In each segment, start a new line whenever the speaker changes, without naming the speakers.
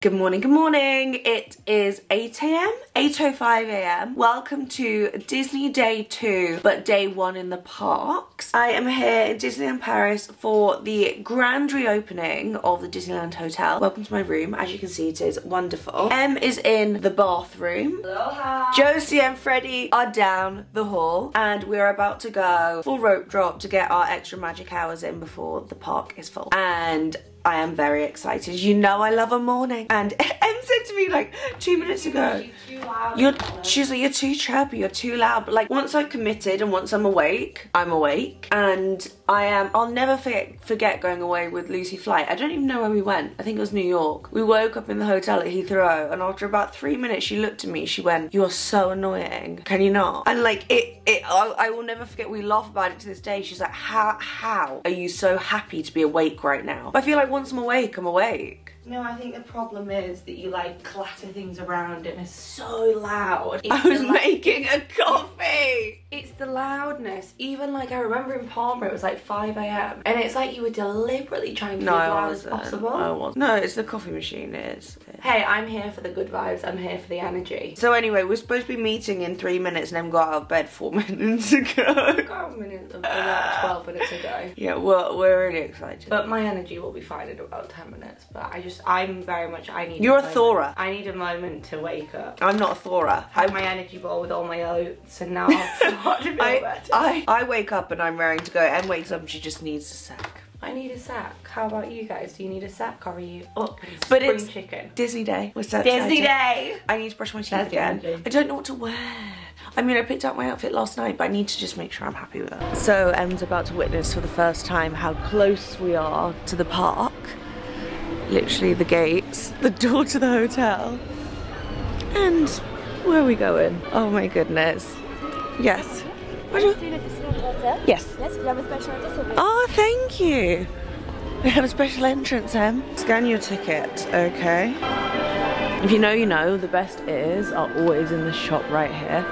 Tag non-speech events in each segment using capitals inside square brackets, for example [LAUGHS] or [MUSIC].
Good morning, good morning. It is 8 a.m., 8.05 a.m. Welcome to Disney Day 2, but day 1 in the parks. I am here in Disneyland Paris for the grand reopening of the Disneyland Hotel. Welcome to my room. As you can see, it is wonderful. Em is in the bathroom.
Aloha.
Josie and Freddie are down the hall and we're about to go full rope drop to get our extra magic hours in before the park is full. And I am very excited. You know I love a morning. And [LAUGHS] Em said to me like two minutes ago, you're, she's like, you're too chirpy, you're too loud. But like once I'm committed and once I'm awake, I'm awake. And I am, I'll never forget, forget going away with Lucy Flight. I don't even know where we went. I think it was New York. We woke up in the hotel at Heathrow and after about three minutes, she looked at me, she went, you are so annoying. Can you not? And like it, it I, I will never forget, we laugh about it to this day. She's like, how, how are you so happy to be awake right now? I feel like once I'm awake, I'm awake.
No, I think the problem is that you like clatter things around and it's so loud. It's
I was making a coffee.
It's the loudness. Even like I remember in Palmer, it was like 5 a.m. and it's like you were deliberately trying to
No,
be as loud as
wasn't.
possible.
I was. No, it's the coffee machine. It is.
Hey, I'm here for the good vibes. I'm here for the energy.
So anyway, we're supposed to be meeting in three minutes, and then got out of bed four [LAUGHS] minutes ago.
Got a minute, about 12 minutes ago.
yeah, we're we're really excited.
But my energy will be fine in about 10 minutes. But I just, I'm very much, I need
You're a
moment.
Thora.
I need a moment to wake up.
I'm not a Thora.
I had my energy ball with all my oats and now I'll [LAUGHS] start to feel
I. I, I wake up and I'm raring to go. Em wakes up and she just needs a sec.
I need a sack. How about you guys? Do you need a sack or are you up and
But it's-
chicken?
Disney day. We're so
Disney
excited.
Day!
I need to brush my teeth
That's
again.
Disney.
I don't know what to wear. I mean, I picked out my outfit last night, but I need to just make sure I'm happy with it. So, Em's about to witness for the first time how close we are to the park. Literally the gates, the door to the hotel. And where are we going? Oh my goodness. Yes. What do you-
Student at Disneyland Hotel?
Yes.
Yes, we have a special entrance.
Oh, thank you. We have a special entrance, Em. Scan your ticket, okay? If you know, you know, the best ears are always in the shop right here.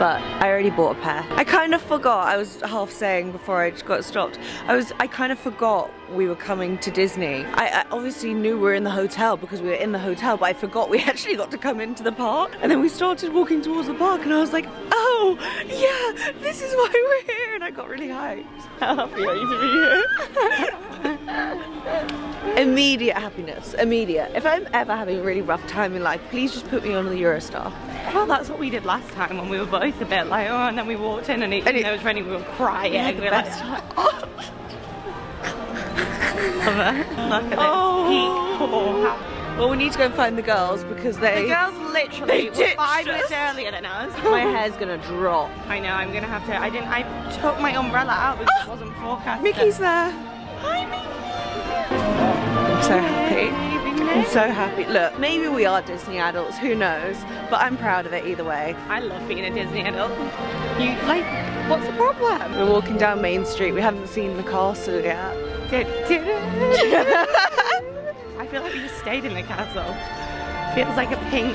But I already bought a pair. I kind of forgot, I was half saying before I got stopped. I was, I kind of forgot we were coming to Disney. I, I obviously knew we were in the hotel because we were in the hotel, but I forgot we [LAUGHS] actually got to come into the park. And then we started walking towards the park and I was like, oh, yeah, this is why we're here. And I got really hyped. [LAUGHS] How happy are you to be here? [LAUGHS] immediate happiness, immediate. If I'm ever having a really rough time in life, please just put me on the Eurostar.
Well, that's what we did last time when we were both a bit like, oh, and then we walked in and, it,
And it-
it was raining, we were crying.
The
we were like, oh.
time.
look at this
Oh.
peak.
Well, we need to go and find the girls because they.
The girls
They
literally were five minutes earlier than us. [LAUGHS]
My hair's gonna drop.
I know, I'm gonna have to. I didn't. I took my umbrella out because it [GASPS] wasn't forecast.
Mickey's there.
Hi, Mickey.
I'm so happy. I'm so happy. Look, maybe we are Disney adults, who knows? But I'm proud of it either way.
I love being a Disney adult. You like? What's the problem?
We're walking down Main Street. We haven't seen the castle yet. [LAUGHS]
I feel like we just stayed in the castle. Feels like a pink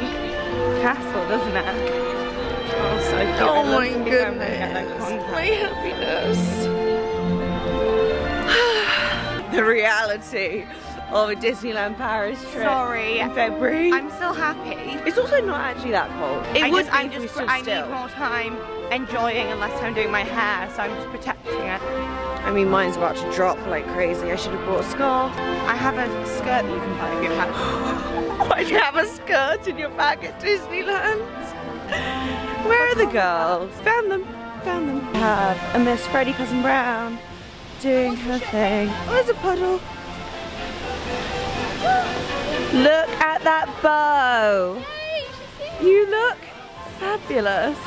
castle, doesn't it? Oh, so cute.
Oh my
to go and get that
goodness. My happiness. [SIGHS] the reality of a Disneyland Paris trip.
Sorry.
In February.
I'm still happy.
it's also not actually that cold. It
I
would
just, I'm just, I
still.
need more time enjoying and less time doing my hair, so I'm just protecting it.
I mean, mine's about to drop like crazy. I should have bought a scarf.
I have a skirt that you can buy if you have. [GASPS]
Why do you have a skirt in your bag at Disneyland? Where are the girls? Found them. Found them. We have a Miss Freddie Cousin Brown doing her thing. Oh, there's a puddle. Look at that bow. You look fabulous.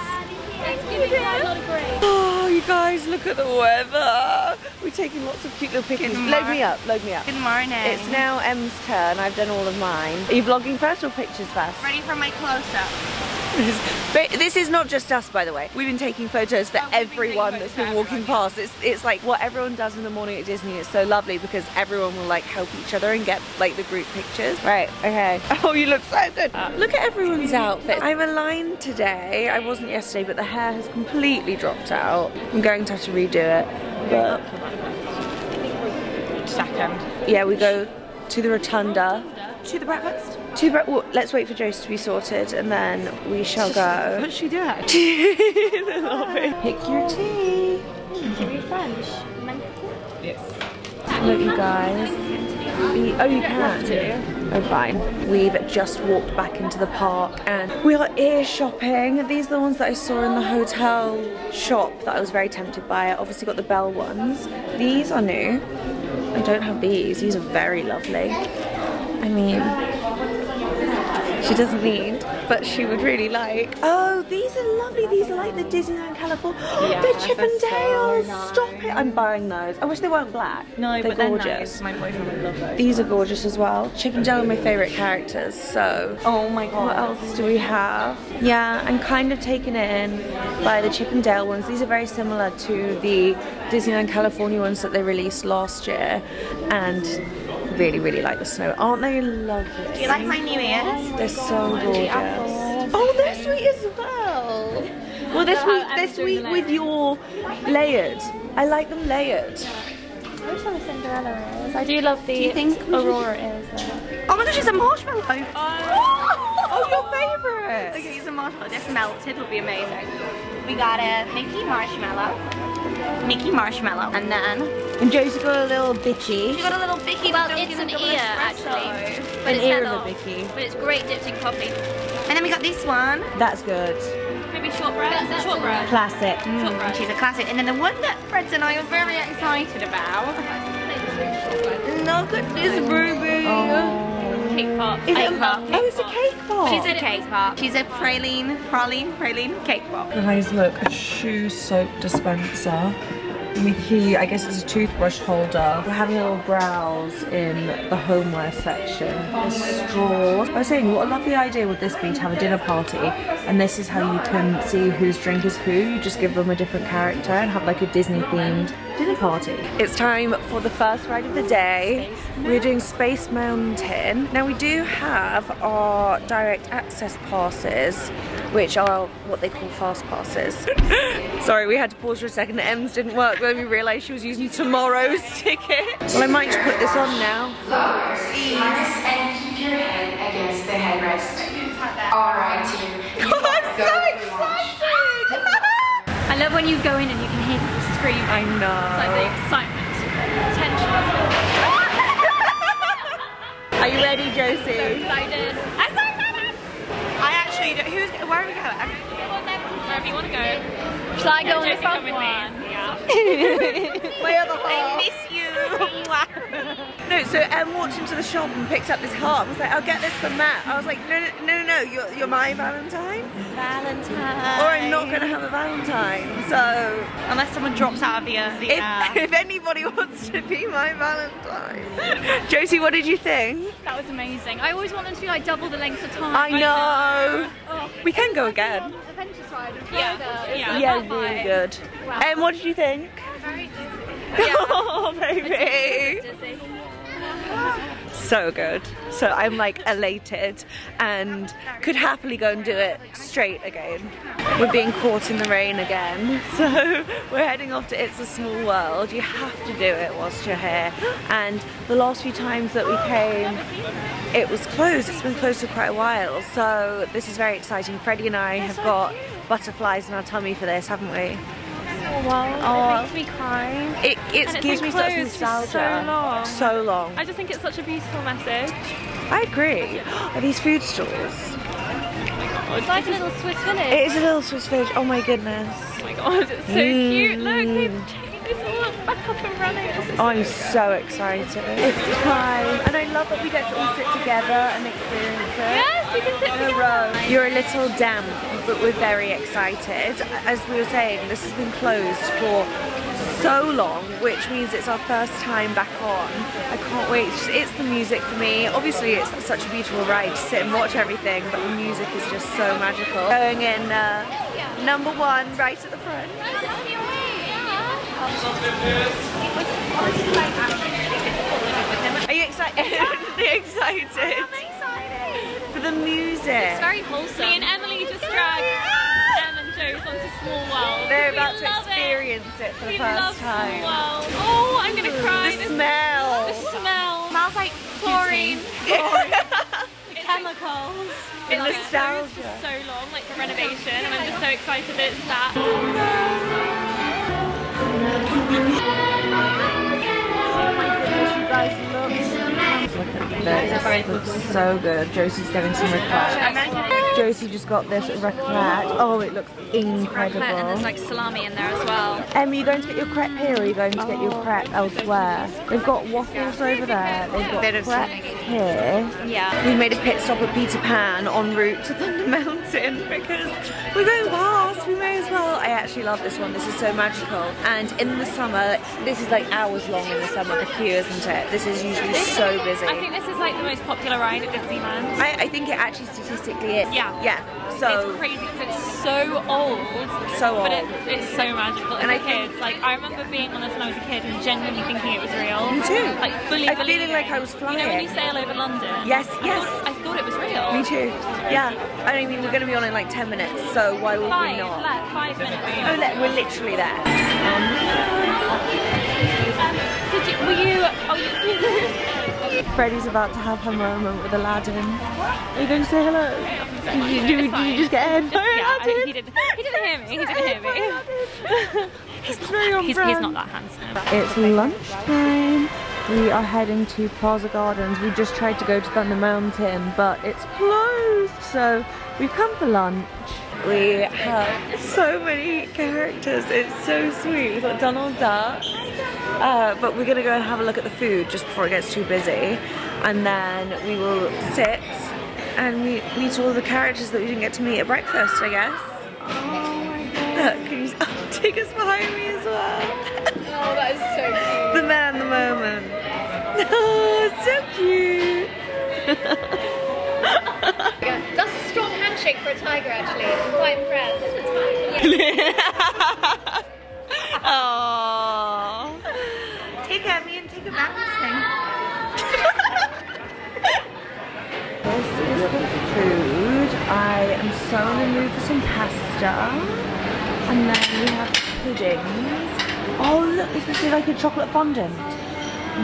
It's giving quite a lot of grace.
Oh, you guys, look at the weather. We're taking lots of cute little pictures. Load me up, load me up.
Good morning.
It's now Em's turn. I've done all of mine. Are you vlogging first or pictures first?
ready for my close-up.
But this is not just us, by the way. We've been taking photos for
Oh,
everyone that's been walking
everyone,
past. It's it's like what everyone does in the morning at Disney. It's so lovely because everyone will like help each other and get like the group pictures. Right. Okay. [LAUGHS] Oh, you look so good. Um, look at everyone's outfit. I'm aligned today. I wasn't yesterday, but the hair has completely dropped out. I'm going to have to redo it. But
Second.
yeah, we go to the rotunda
to the breakfast?
Two bre- well, let's wait for Josie to be sorted and then we shall go.
What's she doing? [LAUGHS]
Pick your tea.
Do we French? Yes.
Look, you guys. We- oh, you can. Have to. Oh, fine. We've just walked back into the park and we are ear shopping. These are the ones that I saw in the hotel shop that I was very tempted by. I obviously got the Bell ones. These are new. I don't have these. These are very lovely. I mean, she doesn't need, but she would really like. Oh, these are lovely. These are like the Disneyland California. [GASPS]
Yeah,
they're
they're
Chip 'n' Dales.
so
Stop it. I'm buying those. I wish they weren't black.
No,
they're
but they're
gorgeous.
nice. My boyfriend would love those.
These are gorgeous as well. Chip 'n' Dale are my favourite characters, so.
Oh my god.
What else do we have? Yeah, I'm kind of taken in by the Chip 'n' Dale ones. These are very similar to the Disneyland California ones that they released last year, and really, really like the snow. Aren't they lovely?
Do you like my new ears?
They're so gorgeous. Oh, they're sweet as well. Well, they're sweet. They're sweet with your layered. I like them layered.
I wish the Cinderella is. I do love the
you think
Aurora is. Though.
Oh my gosh, it's [LAUGHS] a marshmallow.
Oh, your favourite.
Okay, it's a marshmallow. This melted will be amazing. We got a Mickey marshmallow. Mickey marshmallow. And then
And Josie got a little bitchy.
She got a little Bicky.
Well, it's an ear actually, but
An
it's
ear of a
off.
Bicky.
But it's great dipped in coffee.
And then we got this one.
That's good.
Maybe shortbread. That's shortbread.
Classic.
Shortbread.
Mm, she's a classic. And then the one that Fred and I are very excited about. Look at this ruby. Oh.
Cake pop.
Is
Cake
it a,
pop.
oh, it's a cake pop.
She's a cake pop. She's a praline, praline, praline cake pop.
Guys, look, a shoe soap dispenser. Mickey, I guess it's a toothbrush holder. We're having a little browse in the homeware section. Straws. I was saying, what a lovely idea would this be to have a dinner party, and this is how you can see whose drink is who. You just give them a different character and have like a Disney themed dinner party. It's time for the first ride of the day. We're doing Space Mountain. Now we do have our direct access passes, which are what they call fast passes. [LAUGHS] Sorry, we had to pause for a second. The Em's didn't work when we realised she was using tomorrow's [LAUGHS] ticket. Well, I might just put this on now.
and keep your head against the headrest. All right, team. You
I'm so
go for launch.
excited! [LAUGHS]
I love when you go in and you can hear people scream.
I
It's like
know.
the excitement, tension. [LAUGHS]
Are you ready, Josie?
Excited. I'm so excited.
I actually, don't- who's, where are we going?
Wherever you want to go. Shall I go the
Josie,
front
with me.
one?
My other
I
half.
miss you.
No, so Em walked into the shop and picked up this heart and was like, I'll get this for Matt. I was like, no, no, no, no, no, you're, you're my Valentine.
Valentine.
Or I'm not going to have a Valentine. So,
Unless someone drops out of the, uh, the
if,
air. [LAUGHS]
if anybody wants to be my Valentine. [LAUGHS] Josie, what did you think?
That was amazing. I always want them to be like double the length of time.
I know.
Oh.
We can go again.
Adventure ride in
Yeah.
Florida.
Yeah.
Yeah, really
vibe.
good. And what did you think? [LAUGHS] Oh, baby. So good. So I'm like elated and could happily go and do it straight again. We're being caught in the rain again. [LAUGHS] So we're heading off to It's a Small World. You have to do it whilst you're here. And the last few times that we came, it was closed. It's been closed for quite a while. So this is very exciting. Freddie and I have got butterflies in our tummy for this, haven't we?
Oh, wow.
Oh.
It makes me cry.
It, it gives me such nostalgia.
so long.
So long.
I just think it's such a beautiful message.
I agree. [GASPS] Are these food stores?
It's like a little Swiss village.
It is a little Swiss village. Oh my goodness.
Oh my god, it's so hmm. cute. Look, they've taken this all back up and running.
Oh, I'm so excited. It's time. And I love that we get to all sit together and experience it.
Yes, we can sit [LAUGHS]
You're a little damp, but we're very excited. As we were saying, this has been closed for so long, which means it's our first time back on. I can't wait. It's, the music for me. Obviously, it's such a beautiful ride to sit and watch everything, but the music is just so magical. Going in uh, number one, right at the front. Are you excited? [LAUGHS] Excited? For the music.
It's very wholesome. Me and Emily just dragged Em and Joe's onto Small World.
They're about to experience it, for the first
love
time.
Small World. Oh, I'm gonna cry.
The
This-
smell.
The smell.
smells like
Chlorine.
Chlorine. [LAUGHS]
It's been
nostalgia.
closed for so long, like for renovation, and I'm just so excited that it's that. [LAUGHS]
This looks so good. Josie's getting some raclette. Josie just got this raclette. Oh, it looks incredible.
And there's like salami in there as well.
Em, are you going to get your crepe here or are you going to get your oh. crepe elsewhere? They've got waffles over there. They've got
Bit of
crepes here.
Yeah.
We made a pit stop at Peter Pan en route to Thunder [LAUGHS] Mountain because we're going past. We may as well. I actually love this one. This is so magical. And in the summer, this is like hours long in the summer, the queue, isn't it? This is usually so busy.
I think this is like the most popular ride at Disneyland.
I, I think it actually statistically is.
Yeah.
Yeah. So
it's crazy because it's so old.
So old.
But it, it's so magical.
And
And
I
as a
think-
like I remember being on this when I was a kid and genuinely thinking it was real.
Me too.
Like fully
I'm feeling like I was flying.
You know when you sail over London?
Yes, yes.
I thought it was real.
Me too. Yeah. I mean, we're going to be on in like 10 minutes, so why would
Five,
we not?
like, five minutes.
Oh, le- we're literally there.
Um, did you, were you, oh you, [LAUGHS]
Freddie's about to have her moment with Aladdin. Are you going to say hello? Did you, did, did you just get in?
yeah, I, he didn't, he didn't hear me, he didn't hear me. [LAUGHS]
He's very on
He's, he's not that handsome.
It's lunchtime. We are heading to Plaza Gardens. We just tried to go to Thunder Mountain, but it's closed. So we've come for lunch. We have so many characters. It's so sweet. We've got Donald Duck. Uh, but we're gonna go and have a look at the food just before it gets too busy. And then we will sit and meet, meet all the characters that we didn't get to meet at breakfast, I guess. Oh my god. [LAUGHS] Look, can you oh, [LAUGHS] take us behind me as well?
Oh, that is so [LAUGHS] cute.
the man, the moment. Oh, so cute.
That's a strong handshake for a tiger, actually. I'm quite impressed. [LAUGHS]
Oh. Take care, me and take a bouncing. [LAUGHS] this is the food. I am so in the mood for some pasta. And then we have puddings. Oh look, this is like a chocolate fondant.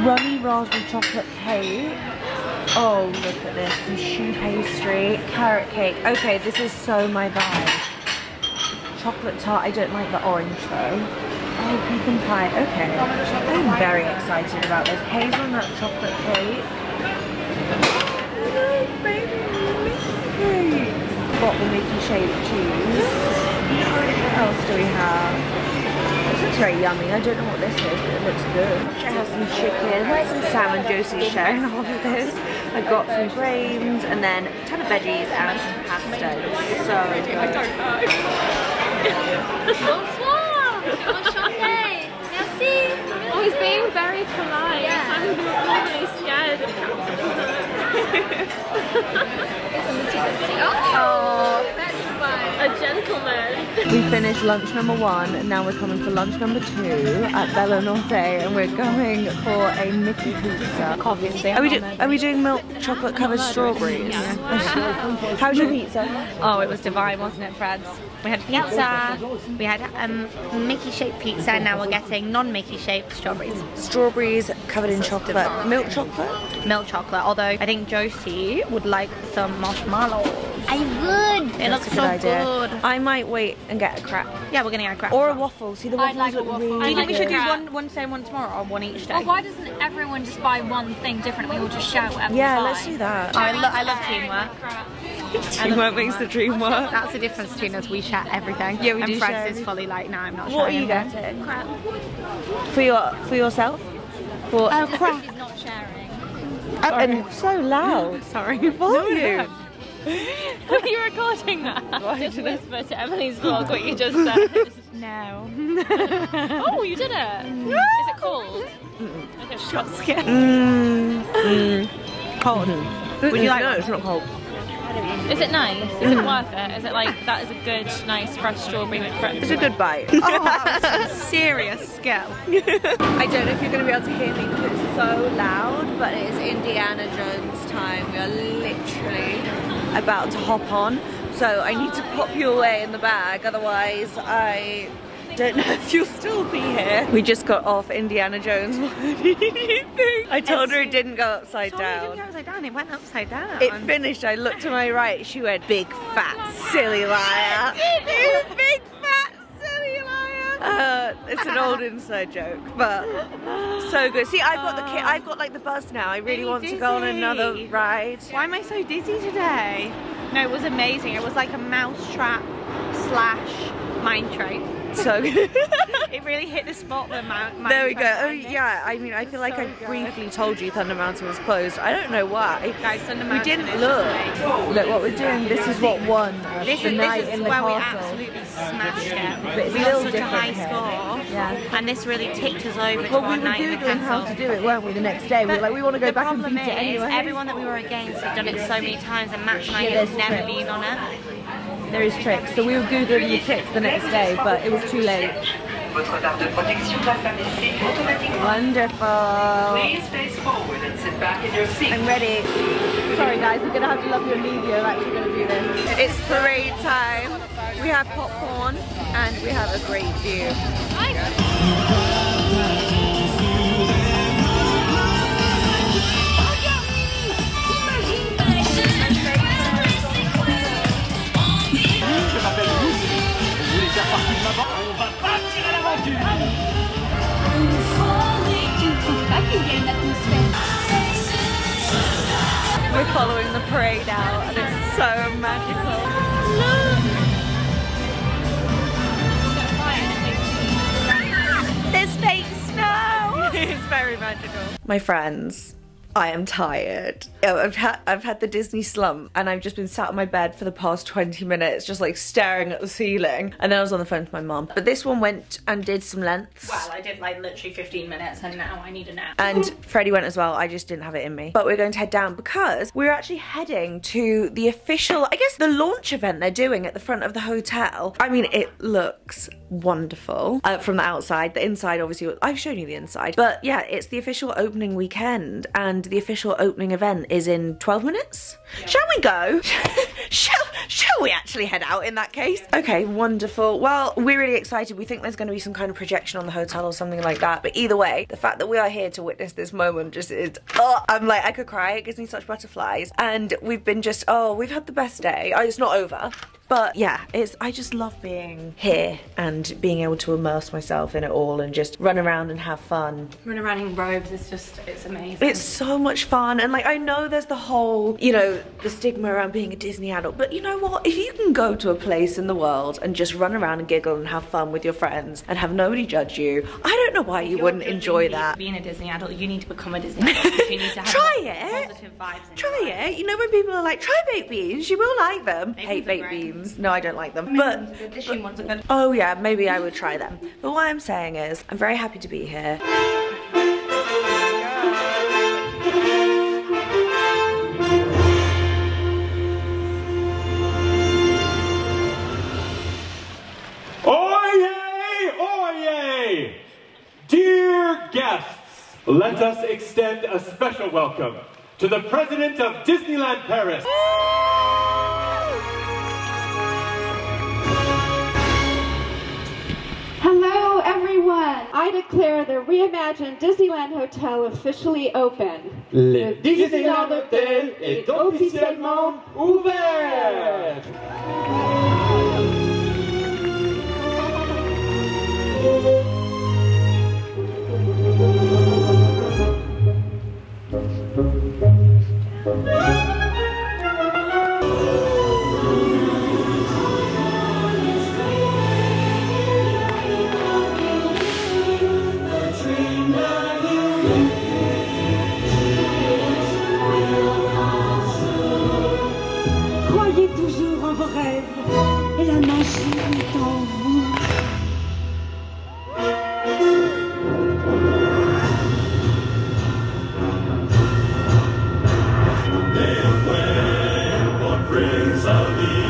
Runny raspberry chocolate cake. Oh, look at this. Some choux pastry, carrot cake. Okay, this is so my vibe. Chocolate tart. I don't like the orange though. Oh, pecan pie. Okay. I'm very excited about this. Hazelnut chocolate cake. Oh, baby, Mickey. Got the Mickey shaped cheese. What else do we have? This looks very yummy. I don't know what this is, but it looks good. I have some chicken, some salmon. Josie's sharing [LAUGHS] half of this. I've got some grains and then a ton of veggies and some pasta. It's so good.
Bonsoir. Enchanté. Merci.
Oh, he's being very polite.
Yeah.
I'm normally scared [LAUGHS] of
Oh, that's fine.
A gentleman.
We finished lunch number one and now we're coming for lunch number two at Bella Notte and we're going for a Mickey pizza.
Obviously.
Are we, do, are we doing milk chocolate covered strawberries? How [LAUGHS] How's your pizza?
Oh, it was divine, wasn't it, Freds? We had pizza, we had um, Mickey shaped pizza, and now we're getting non Mickey shaped strawberries.
Strawberries covered in chocolate. Milk chocolate?
Milk chocolate, although I think Josie would like some marshmallows.
I would.
It
That's
looks
a good
so
idea.
good.
I might wait and get a crap.
Yeah, we're gonna get a crap.
Or a waffle. See the waffles
like
look
waffle.
really
Do you think we should do one one same one tomorrow, or one each day?
Well, why doesn't everyone just buy one thing different and we all just shout whatever
Yeah,
we buy?
let's do that.
Oh, I, lo- I love teamwork. [LAUGHS]
Teamwork makes the dream work.
That's the difference between us. We share everything.
Yeah, we
and
do
Freds
share
is fully like, no, I'm not
What are you
anything.
getting? For your for yourself? For
Oh, [LAUGHS] crap.
She's not sharing.
Oh, and so loud. [LAUGHS]
Sorry.
Volume.
Were you [LAUGHS] recording that? [LAUGHS] just whisper to Emily's vlog what you just said. [LAUGHS]
No.
oh, you did it. Is it cold? Okay.
Got scared.
Mm, mm. Cold.
Would you like
No, it's not cold.
Is it nice? Is it worth it? Is it like that is a good, nice fresh strawberry with fruit?
It's a good bite.
Oh, that was some serious skill.
I don't know if you're going to be able to hear me because it's so loud, but it is Indiana Jones time. We are literally about to hop on. So I need to pop you away in the bag, otherwise I Don't [LAUGHS] know if you'll still be here. We just got off Indiana Jones. What did you think? I told her it didn't go upside
Surely it
down.
didn't go upside down. It went upside down.
It finished. I looked to my right. She went, big fat silly liar. [LAUGHS] big fat silly liar. Uh, it's an old inside joke, but so good. See, I've got the kit. I've got like the buzz now. I really want to go on another ride.
Why am I so dizzy today? No, it was amazing. It was like a mousetrap slash mine train. [LAUGHS]
So [LAUGHS] good.
It really hit the spot the mount.
There we go. Oh yeah. I mean, I feel like I briefly told you Thunder Mountain was closed. I don't know why.
Guys, Thunder
We didn't look.
amazing.
Look what we're doing. This is what won
This
the
is,
night
this is
in the
where we absolutely smashed it.
But it's
we got such a high
here.
score,
Yeah.
and this really ticked us over
Well,
our
we were
night in the
googling how to do it, weren't we? The next day, we were like, we want to go back and beat it
is,
anyway.
everyone that we were against had done it so many times, and Max and I
Yeah,
had never been on it.
There is tricks. So we were googling the tricks the next day, but it was too late.
Votre barre de protection va s'abaisser automatiquement.
Wonderful.
Please face forward and sit back in your seat.
I'm ready. Sorry guys, we're gonna have to love your media. I'm actually gonna do this. It's parade time. We have popcorn and we have a great view. We're following the parade out and it's so magical. There's fake snow. [LAUGHS] it's very magical. My friends, I am tired. I've had I've had the Disney slump and I've just been sat on my bed for the past 20 minutes just like staring at the ceiling. And then I was on the phone to my mum. But this one went and did some lengths.
Well, I did like literally 15 minutes and now I need a nap.
And Freddie went as well. I just didn't have it in me. But we're going to head down because we're actually heading to the official, I guess, the launch event they're doing at the front of the hotel. I mean, it looks wonderful uh, from the outside. The inside, obviously, I've shown you the inside. But yeah, it's the official opening weekend, and the official opening event is in 12 minutes. Shall we go? [LAUGHS] shall, shall we actually head out in that case? Okay, wonderful. Well, we're really excited. We think there's going to be some kind of projection on the hotel or something like that. But either way, the fact that we are here to witness this moment just is, oh, I'm like, I could cry. It gives me such butterflies. And we've been just, oh, we've had the best day. Oh, it's not over. But yeah, it's I just love being here and being able to immerse myself in it all and just run around and have fun.
Running around in robes is just, it's amazing.
It's so much fun, and like I know there's the whole, you know, the stigma around being a Disney adult, but you know what? If you can go to a place in the world and just run around and giggle and have fun with your friends and have nobody judge you, I don't know why you wouldn't enjoy that.
Being a Disney adult, you need to become a Disney [LAUGHS] adult. You need to have
Try it.
positive vibes. in
Try it. You know when people are like, try baked beans, you will like them. Hate
beans
baked
great.
Beans. No, I don't like them. But
The dishing ones are good.
Oh yeah, maybe I would try them. But what I'm saying is, I'm very happy to be here.
Oyez! Oyez! Dear guests, let us extend a special welcome to the president of Disneyland Paris.
I declare the reimagined Disneyland Hotel officially open.
Le Disneyland Hotel est officiellement ouvert.
Hallelujah.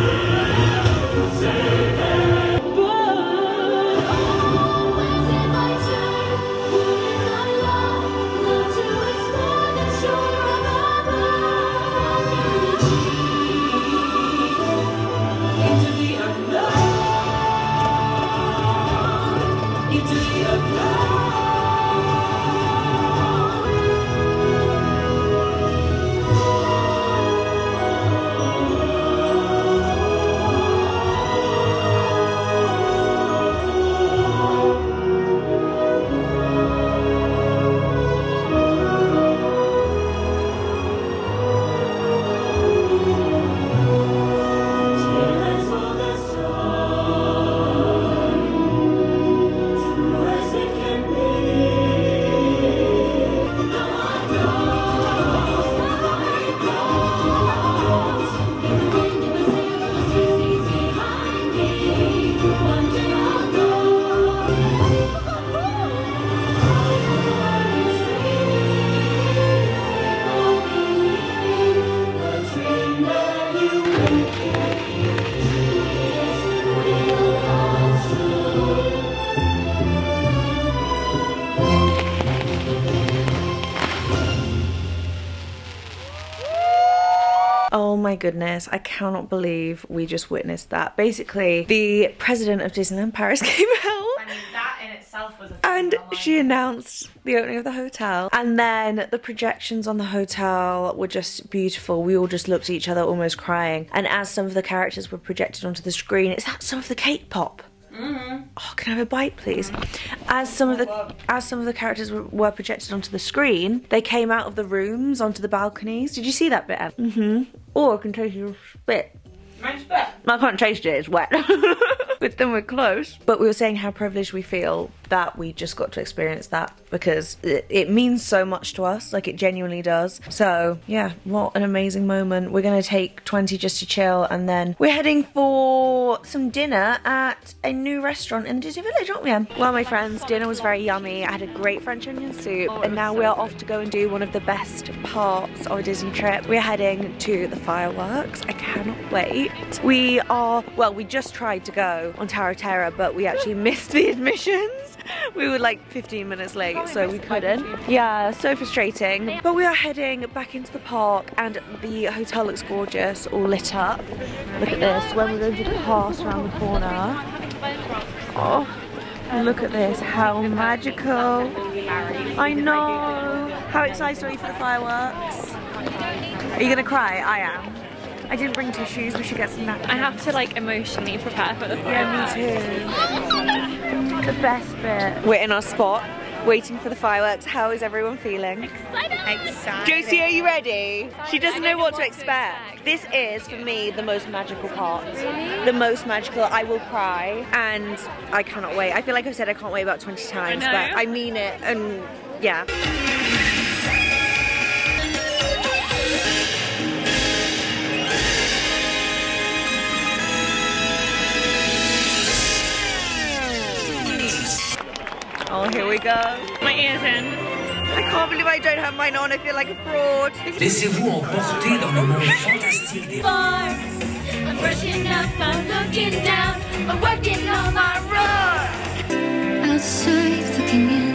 Goodness, I cannot believe we just witnessed that. Basically, the president of Disneyland Paris [LAUGHS] came out.
I mean, that in itself was a
And she announced the opening of the hotel. And then the projections on the hotel were just beautiful. We all just looked at each other almost crying. And as some of the characters were projected onto the screen, is that some of the cake pop? Oh, can I have a bite, please? As some of the as some of the characters were, were projected onto the screen, they came out of the rooms onto the balconies. Did you see that bit? Mm-hmm. Oh, I can taste your spit. My spit. I can't taste it, it's wet. [LAUGHS] but then we're close. But we were saying how privileged we feel that we just got to experience that because it, it means so much to us, like it genuinely does. So, yeah, what an amazing moment. We're going to take 20 just to chill and then we're heading for some dinner at a new restaurant in the Disney Village, aren't we? Well, my friends, dinner was very yummy. I had a great French onion soup and now we're off to go and do one of the best parts of a Disney trip. We're heading to the fireworks. I cannot wait. We are, well, we just tried to go on Terror, but we actually [LAUGHS] missed the admissions. [LAUGHS] We were like 15 minutes late, so we couldn't. Yeah, so frustrating. But we are heading back into the park, and the hotel looks gorgeous, all lit up. Look at this, when we're going to pass around the corner. Oh, look at this, how magical. I know. How excited are you for the fireworks? Are you gonna cry? I am. I didn't bring tissues, we should get some napkins.
I have to like emotionally prepare for the fireworks.
Yeah, me too. The best bit. We're in our spot, waiting for the fireworks. How is everyone feeling?
Excited. Excited.
Josie, are you ready? She doesn't know what to expect. This is, for me, the most magical part. Really? The most magical. I will cry, and I cannot wait. I feel like I've said I can't wait about 20 times,
know.
but I mean it, and yeah. Oh, here we go.
My ears in.
I can't believe I don't have mine on. I feel like a fraud.
Laissez-vous emporter dans le monde fantastique des
I'm brushing up, I'm looking down, I'm working on my roar. Outside looking in,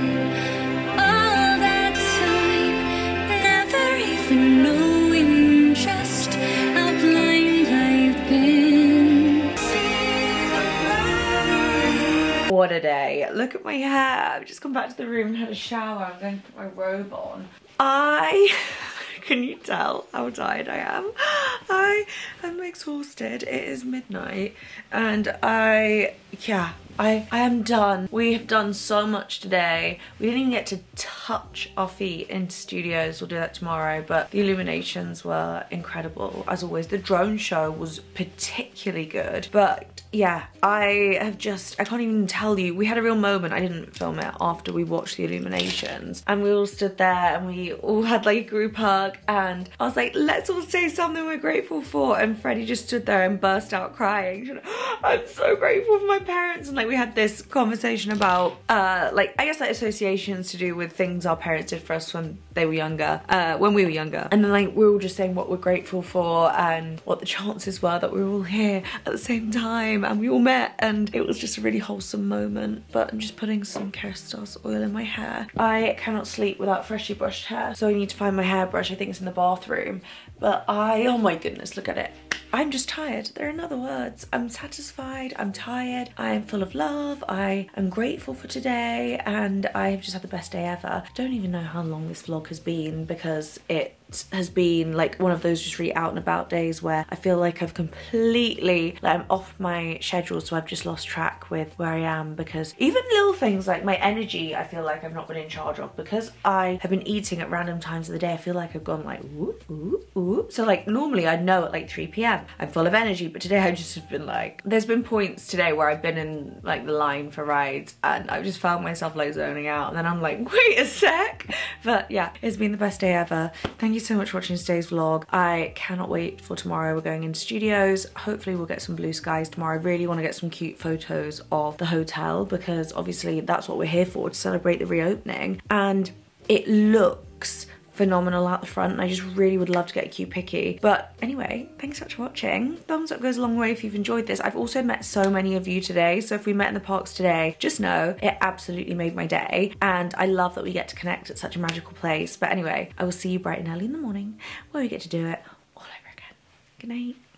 What a day. Look at my hair. I've just come back to the room and had a shower. I'm going to put my robe on. I, [LAUGHS] can you tell how tired I am? I am exhausted. It is midnight and I, yeah, I, I am done. We have done so much today. We didn't even get to touch our feet into studios. We'll do that tomorrow. But the illuminations were incredible. As always, the drone show was particularly good. But yeah, I have just, I can't even tell you. We had a real moment. I didn't film it after we watched the illuminations. And we all stood there and we all had like a group hug. And I was like, let's all say something we're grateful for. And Freddie just stood there and burst out crying. [GASPS] I'm so grateful for my parents. And like, we had this conversation about, uh, like, I guess like associations to do with things our parents did for us when they were younger, uh, when we were younger. And then like, we were all just saying what we're grateful for and what the chances were that we were all here at the same time and we all met. And it was just a really wholesome moment. But I'm just putting some Kerastase oil in my hair. I cannot sleep without freshly brushed hair. So I need to find my hairbrush. I think it's in the bathroom. But I, oh my goodness, look at it. I'm just tired. There are no other words. I'm satisfied. I'm tired. I am full of love. I am grateful for today. And I have just had the best day ever. Don't even know how long this vlog has been because it has been like one of those just really out and about days where I feel like I've completely like I'm off my schedule so I've just lost track with where I am because even little things like my energy I feel like I've not been in charge of. Because I have been eating at random times of the day I feel like I've gone like whoop whoop whoop so like normally I'd know at like 3 p.m. I'm full of energy but today I just have been like there's been points today where I've been in like the line for rides and I've just found myself like zoning out. And then I'm like [LAUGHS] wait a sec. But yeah it's been the best day ever. Thank you so much for watching today's vlog. I cannot wait for tomorrow. We're going into studios. Hopefully we'll get some blue skies tomorrow. I really want to get some cute photos of the hotel because obviously that's what we're here for to celebrate the reopening. And it looks phenomenal out the front and I just really would love to get a cute picky. But anyway, thanks so much for watching. Thumbs up goes a long way if you've enjoyed this. I've also met so many of you today. So if we met in the parks today, just know it absolutely made my day. And I love that we get to connect at such a magical place. But anyway, I will see you bright and early in the morning where we get to do it all over again. Good night.